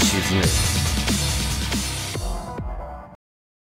谢谢